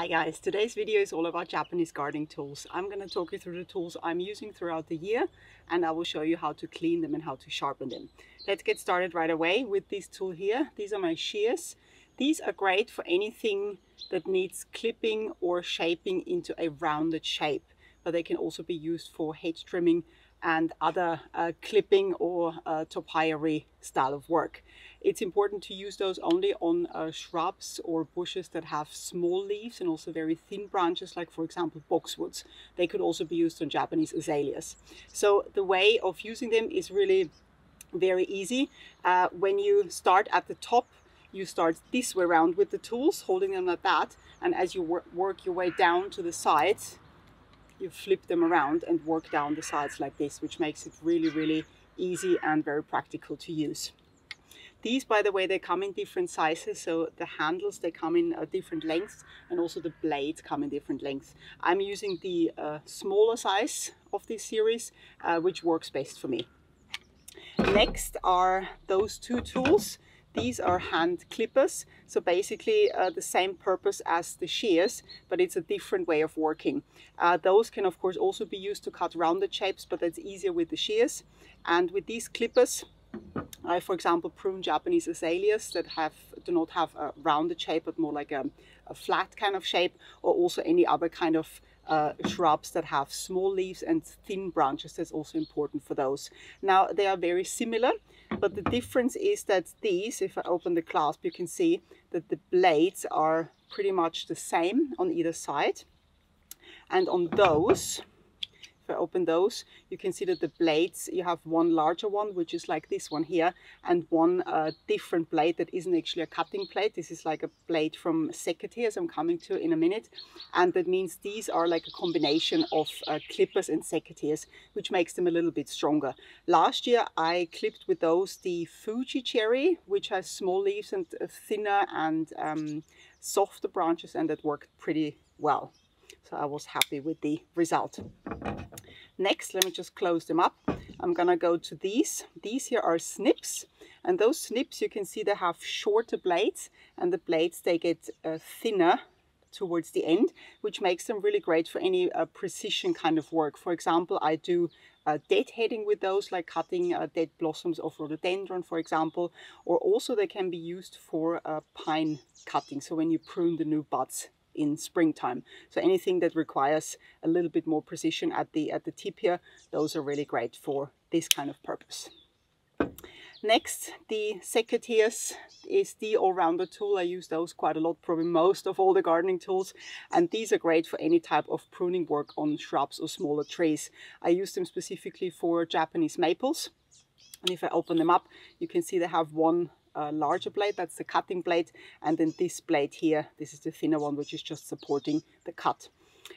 Hi guys, today's video is all about Japanese gardening tools. I'm going to talk you through the tools I'm using throughout the year and I will show you how to clean them and how to sharpen them. Let's get started right away with this tool here. These are my shears. These are great for anything that needs clipping or shaping into a rounded shape, but they can also be used for hedge trimming and other uh, clipping or uh, topiary style of work. It's important to use those only on uh, shrubs or bushes that have small leaves and also very thin branches, like for example boxwoods. They could also be used on Japanese azaleas. So the way of using them is really very easy. Uh, when you start at the top, you start this way around with the tools, holding them like that, and as you wor work your way down to the sides, you flip them around and work down the sides like this, which makes it really, really easy and very practical to use. These, by the way, they come in different sizes. So the handles, they come in uh, different lengths and also the blades come in different lengths. I'm using the uh, smaller size of this series, uh, which works best for me. Next are those two tools. These are hand clippers, so basically uh, the same purpose as the shears, but it's a different way of working. Uh, those can of course also be used to cut rounded shapes, but that's easier with the shears. And with these clippers, I, for example, prune Japanese azaleas that have do not have a rounded shape, but more like a, a flat kind of shape, or also any other kind of uh, shrubs that have small leaves and thin branches. That's also important for those. Now, they are very similar, but the difference is that these, if I open the clasp, you can see that the blades are pretty much the same on either side. And on those, I open those, you can see that the blades, you have one larger one, which is like this one here, and one uh, different blade that isn't actually a cutting blade. This is like a blade from secateurs I'm coming to in a minute. And that means these are like a combination of uh, clippers and secateurs, which makes them a little bit stronger. Last year I clipped with those the Fuji cherry, which has small leaves and uh, thinner and um, softer branches, and that worked pretty well. So I was happy with the result. Next, let me just close them up. I'm gonna go to these. These here are snips. And those snips, you can see they have shorter blades and the blades, they get uh, thinner towards the end, which makes them really great for any uh, precision kind of work. For example, I do uh, deadheading with those, like cutting uh, dead blossoms of rhododendron, for example, or also they can be used for uh, pine cutting. So when you prune the new buds in springtime. So anything that requires a little bit more precision at the, at the tip here, those are really great for this kind of purpose. Next, the secateurs is the all-rounder tool. I use those quite a lot, probably most of all the gardening tools. And these are great for any type of pruning work on shrubs or smaller trees. I use them specifically for Japanese maples. And if I open them up, you can see they have one uh, larger blade, that's the cutting blade, and then this blade here, this is the thinner one, which is just supporting the cut.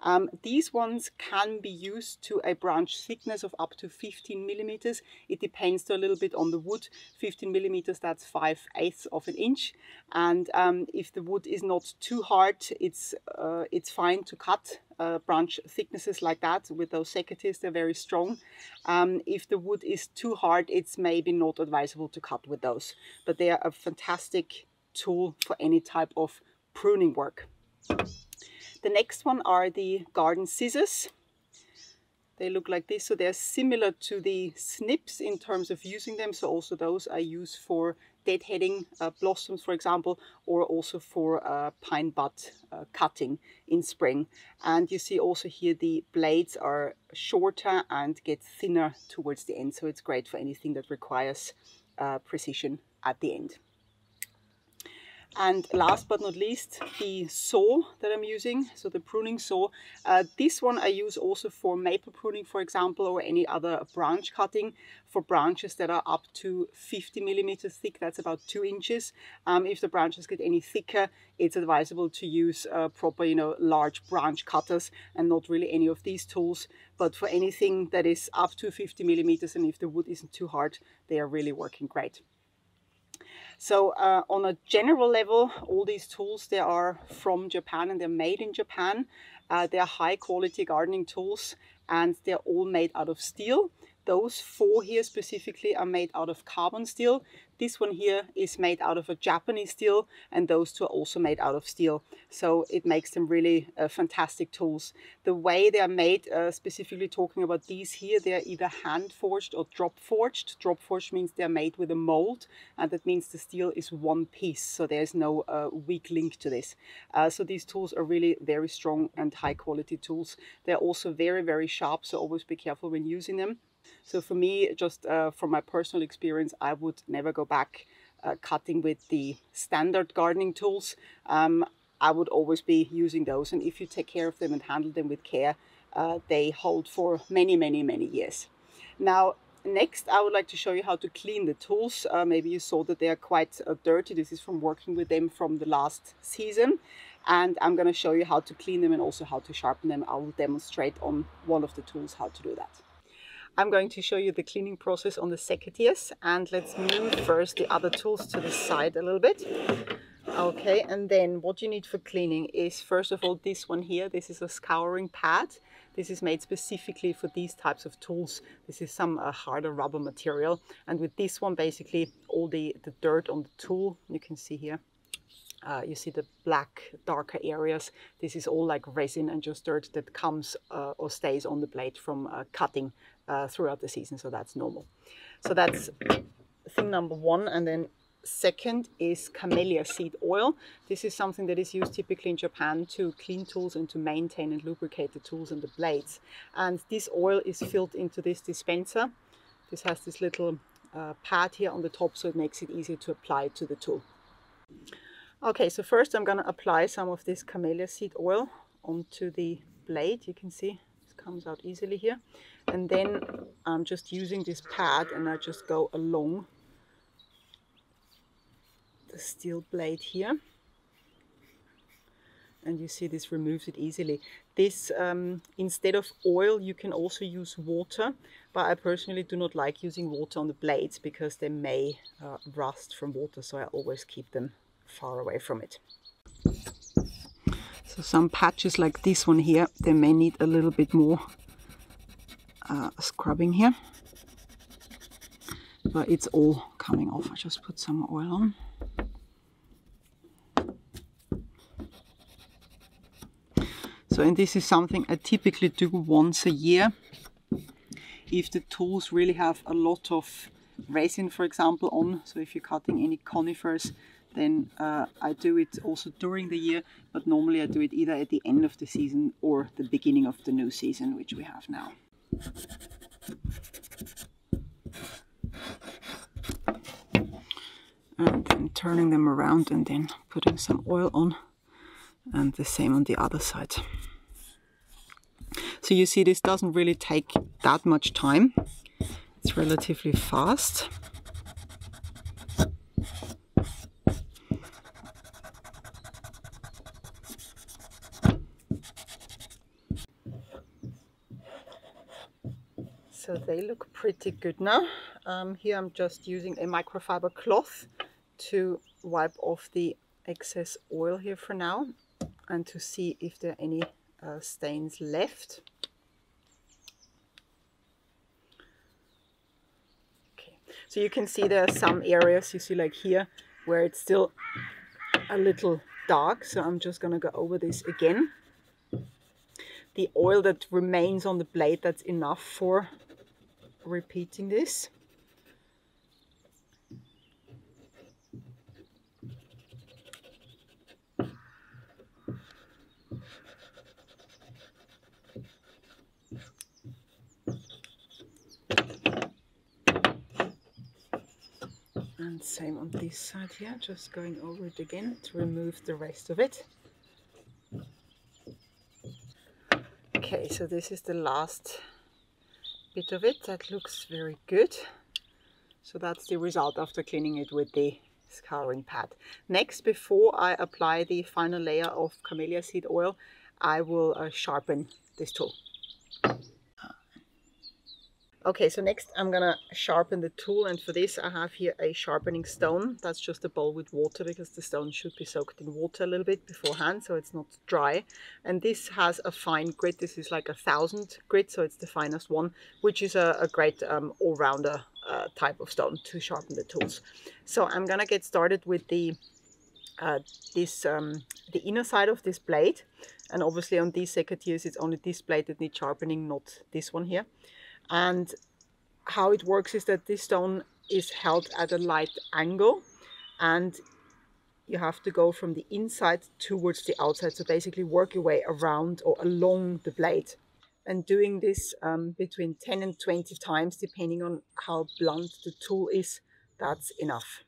Um, these ones can be used to a branch thickness of up to 15 millimeters. It depends a little bit on the wood. 15 millimeters, that's 5 eighths of an inch. And um, if the wood is not too hard, it's, uh, it's fine to cut uh, branch thicknesses like that with those secateurs. They're very strong. Um, if the wood is too hard, it's maybe not advisable to cut with those. But they are a fantastic tool for any type of pruning work. The next one are the garden scissors. They look like this, so they're similar to the snips in terms of using them. So also those I use for deadheading uh, blossoms, for example, or also for uh, pine bud uh, cutting in spring. And you see also here the blades are shorter and get thinner towards the end. So it's great for anything that requires uh, precision at the end. And last but not least, the saw that I'm using, so the pruning saw. Uh, this one I use also for maple pruning, for example, or any other branch cutting for branches that are up to 50 millimeters thick, that's about two inches. Um, if the branches get any thicker, it's advisable to use uh, proper, you know, large branch cutters and not really any of these tools. But for anything that is up to 50 millimeters and if the wood isn't too hard, they are really working great. So uh, on a general level, all these tools, they are from Japan and they're made in Japan. Uh, they're high quality gardening tools and they're all made out of steel. Those four here specifically are made out of carbon steel. This one here is made out of a Japanese steel and those two are also made out of steel. So it makes them really uh, fantastic tools. The way they are made, uh, specifically talking about these here, they are either hand forged or drop forged. Drop forged means they are made with a mold and that means the steel is one piece. So there's no uh, weak link to this. Uh, so these tools are really very strong and high quality tools. They're also very, very sharp. So always be careful when using them. So for me, just uh, from my personal experience, I would never go back uh, cutting with the standard gardening tools. Um, I would always be using those. And if you take care of them and handle them with care, uh, they hold for many, many, many years. Now, next, I would like to show you how to clean the tools. Uh, maybe you saw that they are quite uh, dirty. This is from working with them from the last season. And I'm going to show you how to clean them and also how to sharpen them. I will demonstrate on one of the tools how to do that. I'm going to show you the cleaning process on the secateurs and let's move first the other tools to the side a little bit. Okay, and then what you need for cleaning is first of all this one here. This is a scouring pad. This is made specifically for these types of tools. This is some uh, harder rubber material. And with this one, basically all the, the dirt on the tool, you can see here, uh, you see the black darker areas. This is all like resin and just dirt that comes uh, or stays on the blade from uh, cutting uh, throughout the season. So that's normal. So that's thing number one. And then second is camellia seed oil. This is something that is used typically in Japan to clean tools and to maintain and lubricate the tools and the blades. And this oil is filled into this dispenser. This has this little uh, pad here on the top so it makes it easier to apply to the tool. Okay, so first I'm going to apply some of this camellia seed oil onto the blade. You can see comes out easily here. And then I'm just using this pad and I just go along the steel blade here. And you see this removes it easily. This, um, instead of oil, you can also use water. But I personally do not like using water on the blades because they may uh, rust from water. So I always keep them far away from it. So some patches like this one here, they may need a little bit more uh, scrubbing here. But it's all coming off. I just put some oil on. So, and this is something I typically do once a year. If the tools really have a lot of resin, for example, on, so if you're cutting any conifers, then uh, I do it also during the year, but normally I do it either at the end of the season or the beginning of the new season, which we have now. And then turning them around and then putting some oil on and the same on the other side. So you see this doesn't really take that much time. It's relatively fast. So they look pretty good now. Um, here I'm just using a microfiber cloth to wipe off the excess oil here for now and to see if there are any uh, stains left. Okay, so you can see there are some areas you see like here where it's still a little dark. So I'm just gonna go over this again. The oil that remains on the blade, that's enough for repeating this. And same on this side here, just going over it again to remove the rest of it. Okay, so this is the last bit of it. That looks very good. So that's the result after cleaning it with the scouring pad. Next, before I apply the final layer of camellia seed oil, I will uh, sharpen this tool. Okay, so next I'm gonna sharpen the tool and for this I have here a sharpening stone. That's just a bowl with water because the stone should be soaked in water a little bit beforehand so it's not dry. And this has a fine grit. This is like a thousand grit, so it's the finest one, which is a, a great um, all-rounder uh, type of stone to sharpen the tools. So I'm gonna get started with the uh, this um, the inner side of this blade and obviously on these secateurs it's only this blade that needs sharpening not this one here and how it works is that this stone is held at a light angle and you have to go from the inside towards the outside. So basically work your way around or along the blade. And doing this um, between 10 and 20 times depending on how blunt the tool is that's enough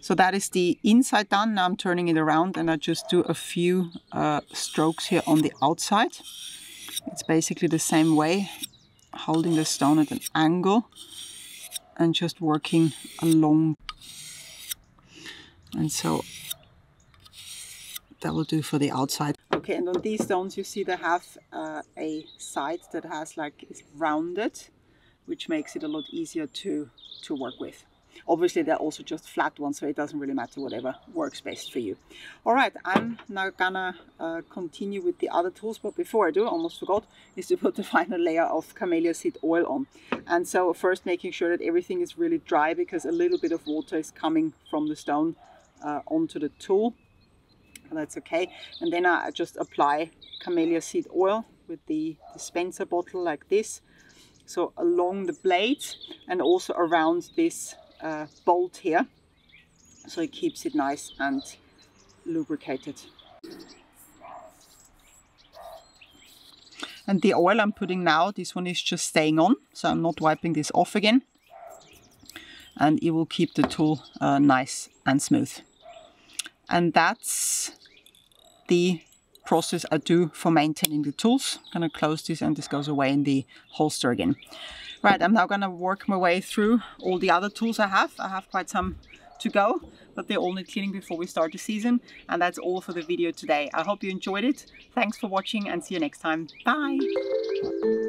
So that is the inside done. Now I'm turning it around and I just do a few uh, strokes here on the outside. It's basically the same way, holding the stone at an angle and just working along. And so that will do for the outside. Okay, and on these stones you see they have uh, a side that has like is rounded, which makes it a lot easier to, to work with. Obviously, they're also just flat ones, so it doesn't really matter whatever works best for you. All right, I'm now gonna uh, continue with the other tools, but before I do, I almost forgot, is to put the final layer of camellia seed oil on. And so first making sure that everything is really dry because a little bit of water is coming from the stone uh, onto the tool. That's okay. And then I just apply camellia seed oil with the dispenser bottle like this. So along the blade and also around this uh, bolt here so it keeps it nice and lubricated. And the oil I'm putting now, this one is just staying on, so I'm not wiping this off again. And it will keep the tool uh, nice and smooth. And that's the process I do for maintaining the tools. I'm gonna close this and this goes away in the holster again. Right, I'm now gonna work my way through all the other tools I have. I have quite some to go, but they all need cleaning before we start the season. And that's all for the video today. I hope you enjoyed it. Thanks for watching and see you next time. Bye!